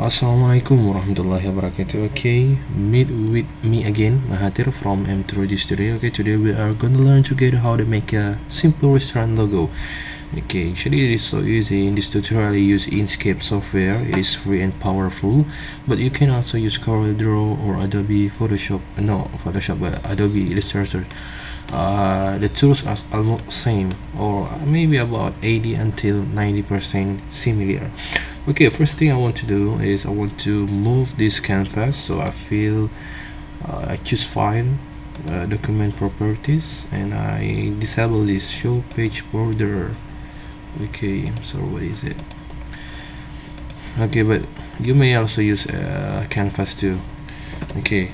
Assalamualaikum warahmatullahi wabarakatuh. Okay, meet with me again, Mahathir from M3D Studio. Okay, today we are going to learn together how to make a simple restaurant logo. Okay, actually it is so easy. In this tutorial, I use Inkscape software. It is free and powerful, but you can also use CorelDRAW or Adobe Photoshop. No, Photoshop, but Adobe Illustrator. Uh, the tools are almost same or maybe about 80 until 90 percent similar okay first thing I want to do is I want to move this canvas so I feel uh, I choose file uh, document properties and I disable this show page border. Okay so what is it? Okay but you may also use a canvas too. Okay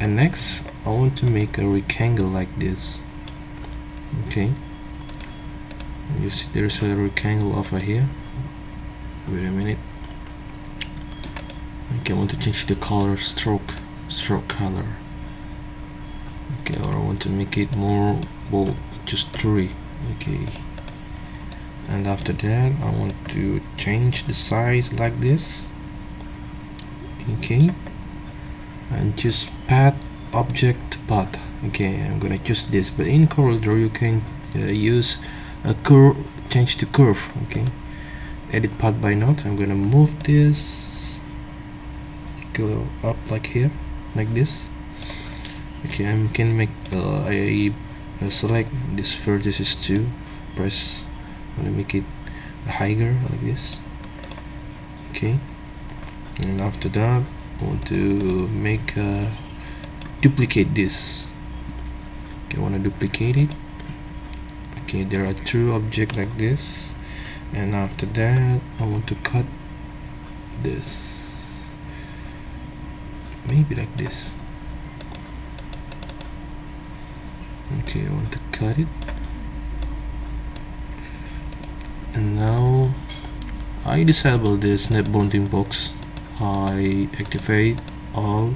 and next I want to make a rectangle like this. Okay. You see there's a rectangle over here wait a minute. Okay I want to change the color stroke stroke color. Okay or I want to make it more bold just three. Okay. And after that I want to change the size like this. Okay. And just path object path okay I'm gonna choose this but in CorelDRAW you can uh, use a curve change to curve. Okay edit path by node I'm gonna move this go up like here like this. Okay I can make uh, I, I select this vertices too. Press I'm gonna make it higher like this. Okay. And after that I want to make a duplicate this. Okay I want to duplicate it. Okay there are two objects like this and after that I want to cut this. Maybe like this. Okay I want to cut it. And now I disable the snap bounding box. I activate all.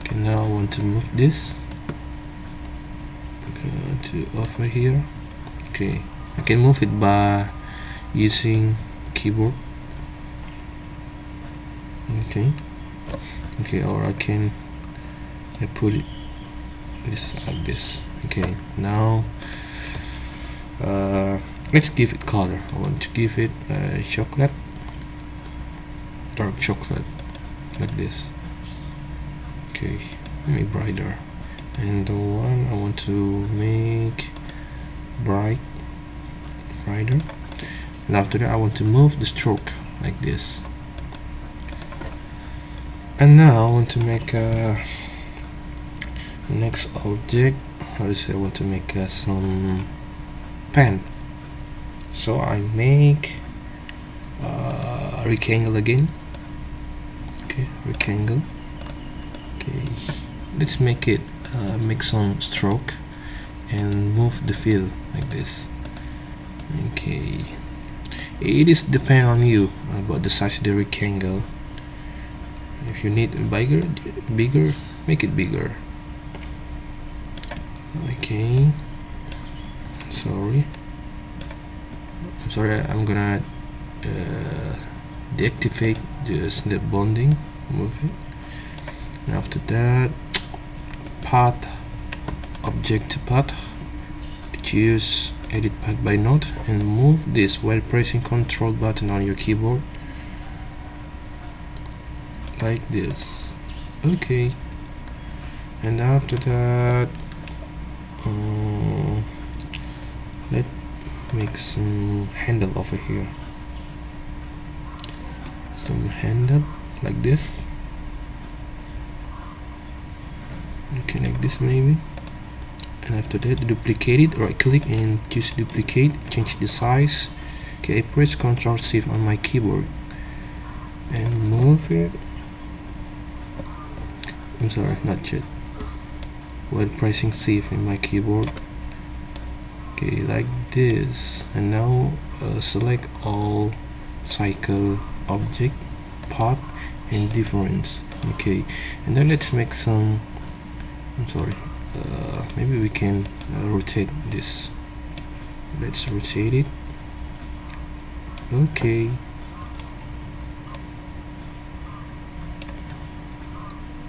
Okay now I want to move this. To over here. Okay I can move it by using keyboard. Okay. Okay or I can I put it this like this. Okay now uh, let's give it color. I want to give it uh, chocolate dark chocolate like this. Okay make brighter. And the one I want to make bright brighter and after that I want to move the stroke like this. And now I want to make a next object. How to say? I want to make uh, some pen. So I make uh, rectangle again. Okay rectangle. Okay let's make it uh, make some stroke and move the fill like this okay. It is depend on you about the size of the rectangle. If you need bigger bigger make it bigger. Okay. Sorry. I'm sorry I'm gonna uh, deactivate the snap bonding. Move it. And after that path object path choose edit path by node and move this while pressing control button on your keyboard. Like this. Okay. And after that um, let make some handle over here. Some handle like this. Okay like this maybe and after that duplicate it right click and choose duplicate change the size. Okay press ctrl shift on my keyboard. And move it. I'm sorry not yet. While pressing shift in my keyboard. Okay like this. And now uh, select all cycle object path and difference. Okay and then let's make some I'm sorry uh, maybe we can uh, rotate this. Let's rotate it. Okay.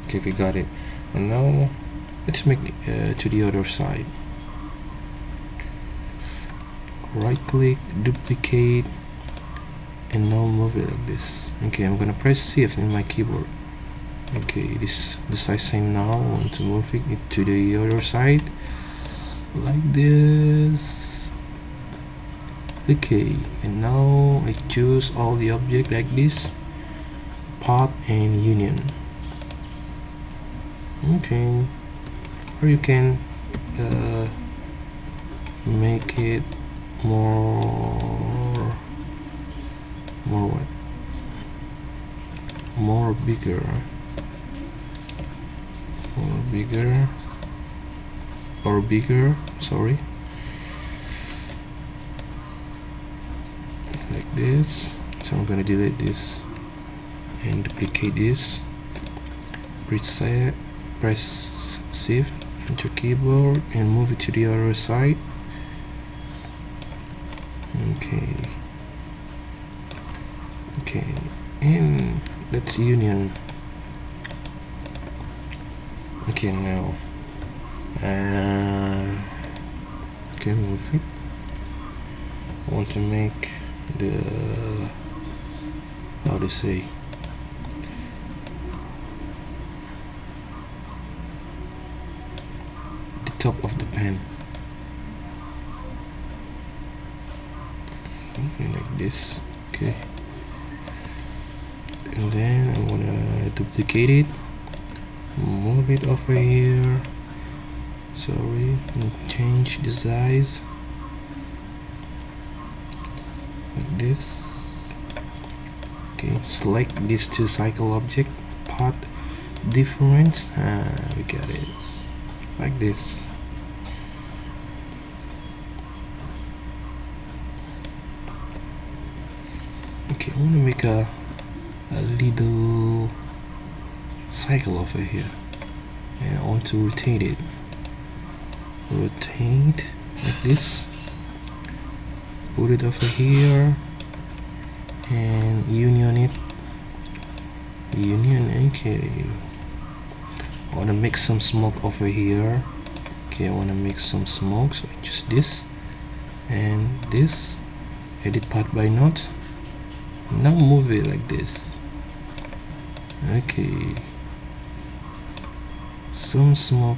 Okay we got it. And now let's make uh, to the other side. Right click duplicate and now move it like this. Okay I'm gonna press shift in my keyboard okay this the size same now want to move it to the other side like this. Okay and now I choose all the object like this path and union. Okay or you can uh, make it more more what? More bigger more bigger. Or bigger sorry. Like this. So I'm gonna delete this and duplicate this. Press press shift into keyboard and move it to the other side. Okay. Okay. And let's union okay now uh, okay move it I want to make the how to say? The top of the pen like this. Okay. And then I want to duplicate it move it over here sorry change the size. Like this. Okay select these two cycle object part difference. Ah, we got it. Like this. Okay I want to make a, a little cycle over here and I want to rotate it. Rotate like this. Put it over here. And union it. Union okay. I want to make some smoke over here. Okay I want to make some smoke so I choose this. And this. Edit part by node now move it like this. Okay some smoke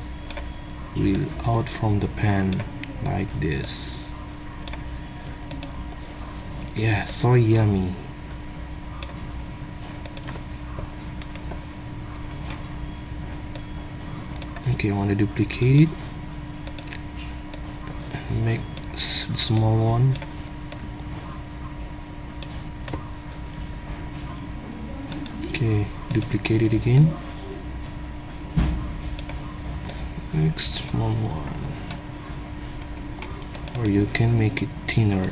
will out from the pan like this. Yeah so yummy. Okay I want to duplicate it? And make small one. Okay duplicate it again next small one. Or you can make it thinner.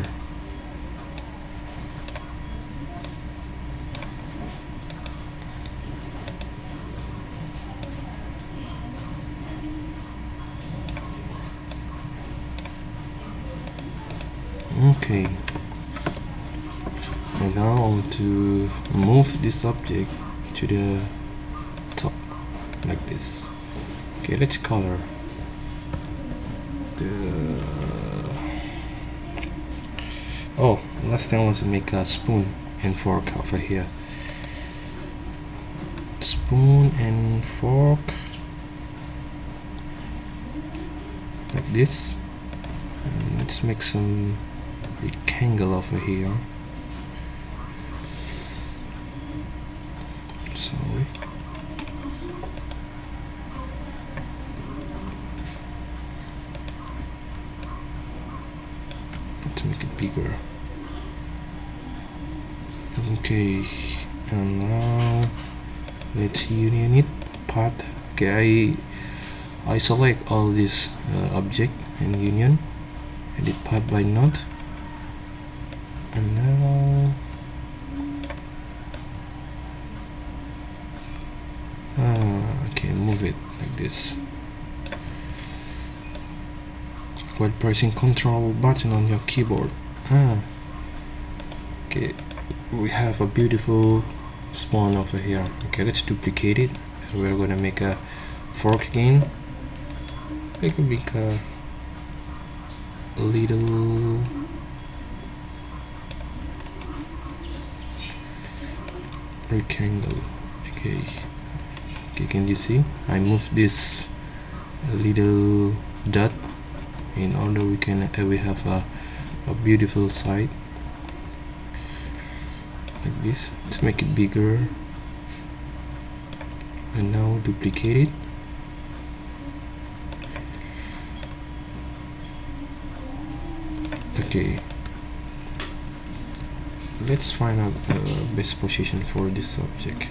Okay. And now I want to move this object to the top like this okay let's color. The oh last thing I want to make a spoon and fork over here. Spoon and fork. Like this. And let's make some rectangle over here sorry let's make it bigger. Okay and now let's union it path okay I I select all this uh, object and union edit path by node. And now ah, okay move it like this. While pressing control button on your keyboard ah okay we have a beautiful spawn over here. Okay let's duplicate it. We're gonna make a fork again. We can make a little rectangle. Okay. Okay can you see? I move this little dot in order we can uh, we have a, a beautiful side like this. Let's make it bigger. And now duplicate. It okay. Let's find out the best position for this object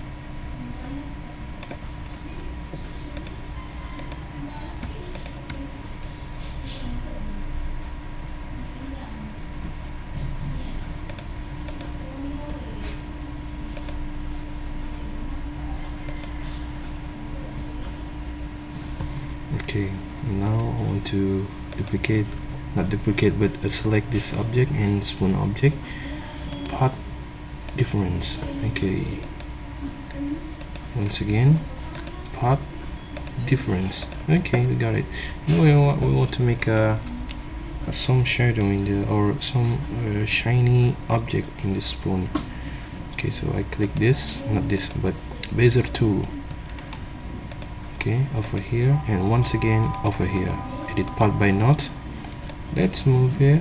okay now I want to duplicate not duplicate but uh, select this object and spoon object. Path difference. Okay. Once again path difference. Okay we got it. Now we want, we want to make a, a some shadow in the or some uh, shiny object in the spoon. Okay so I click this not this but bezier tool okay over here and once again over here. Edit part by node let's move it.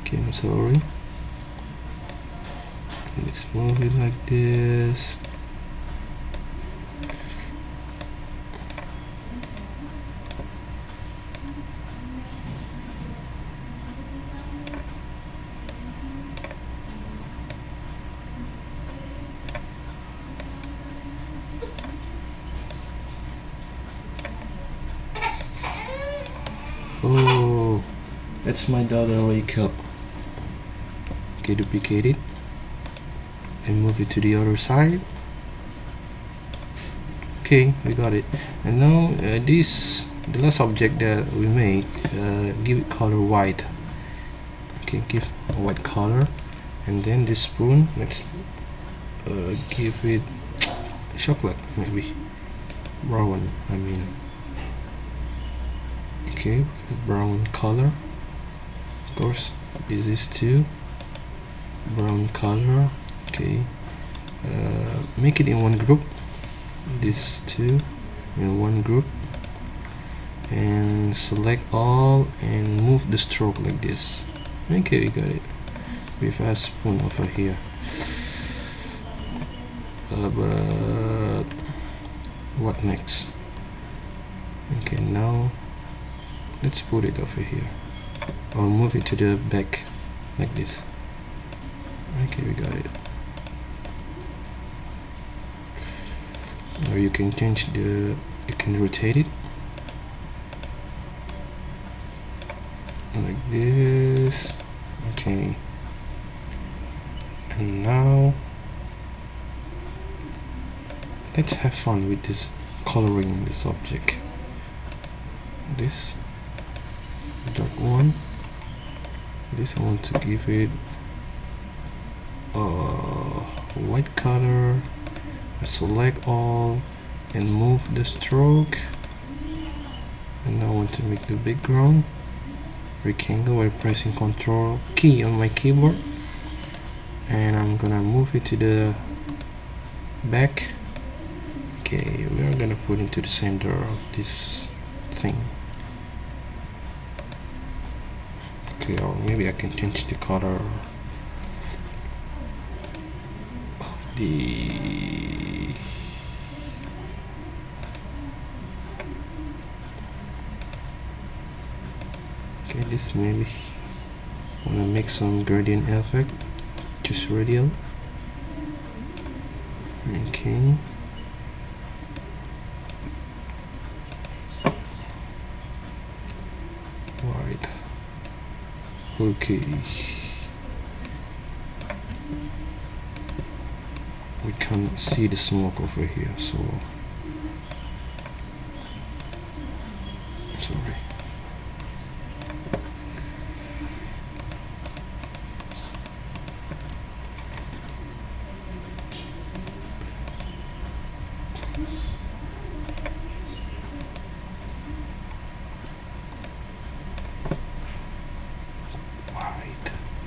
Okay I'm sorry. Let's move it like this Oh, that's my daughter wake up. Okay, duplicate it and move it to the other side. Okay, we got it. And now uh, this the last object that we make, uh, give it color white. Okay, give a white color, and then this spoon, let's uh, give it chocolate maybe brown. I mean okay brown color of course this is too brown color okay. Uh, make it in one group. This two in one group. And select all and move the stroke like this. Okay we got it. With a spoon over here. Uh, but what next? Okay now let's put it over here or move it to the back like this. Okay we got it. Or you can change the you can rotate it. Like this. Okay. And now let's have fun with this coloring this object. This dark one this I want to give it a white color. Select all and move the stroke. And I want to make the background rectangle by pressing control key on my keyboard. And I'm gonna move it to the back. Okay we are gonna put into the center of this thing okay or maybe I can change the color of the okay this maybe wanna make some gradient effect just radial. Okay white okay. We can't see the smoke over here so sorry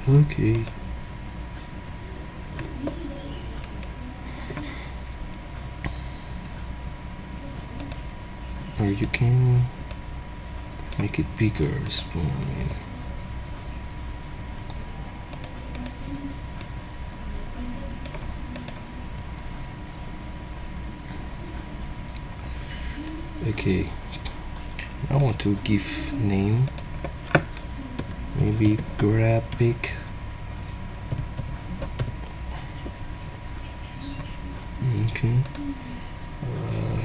okay. Or you can make it bigger spoon I mean. okay. I want to give name maybe graphic okay. Uh,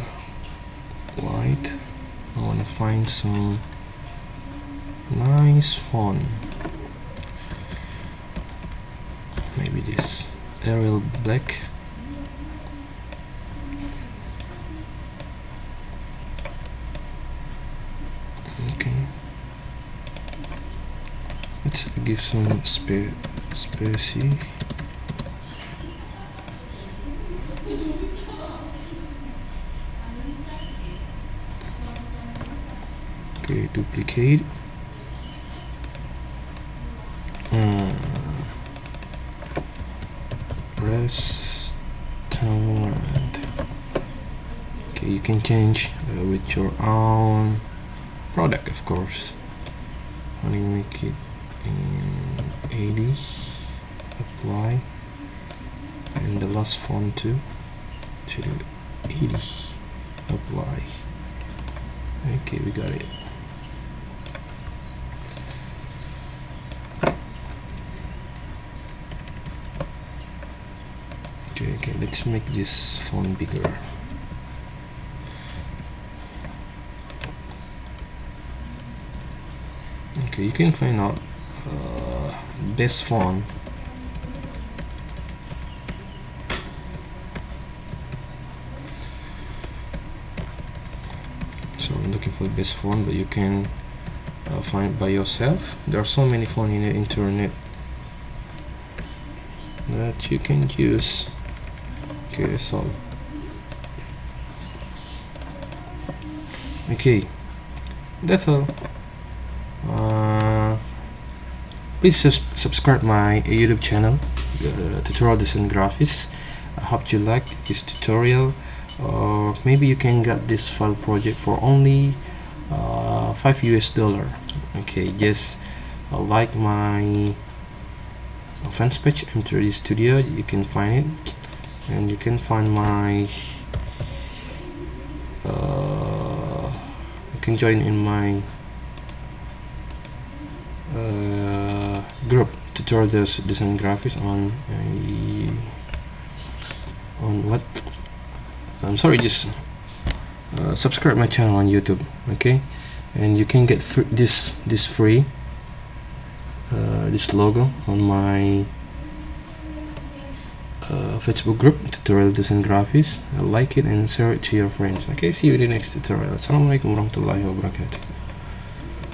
white. I want to find some nice font maybe this Arial black okay let's give some space spacey. Okay duplicate. Uh, restaurant okay you can change uh, with your own product of course. Let me make it in 80 apply. And the last font too to 80 apply. Okay we got it. Okay okay let's make this font bigger. Okay you can find out best font so I'm looking for best font but you can uh, find by yourself. There are so many fonts in the internet that you can use. Okay so. Okay that's all. Uh, please sus subscribe my youtube channel uh, Tutorial Desain Grafis. I hope you like this tutorial. Or maybe you can get this file project for only uh, 5 US dollar. Okay just uh, like my fans page M3D Studio. You can find it. And you can find my uh, you can join in my uh, group Tutorial Desain Grafis on uh, on what? I'm sorry just uh, subscribe my channel on YouTube okay? And you can get this this free uh, this logo on my uh, Facebook group Tutorial Desain Grafis. Like it and share it to your friends okay? See you in the next tutorial. Assalamualaikum warahmatullahi wabarakatuh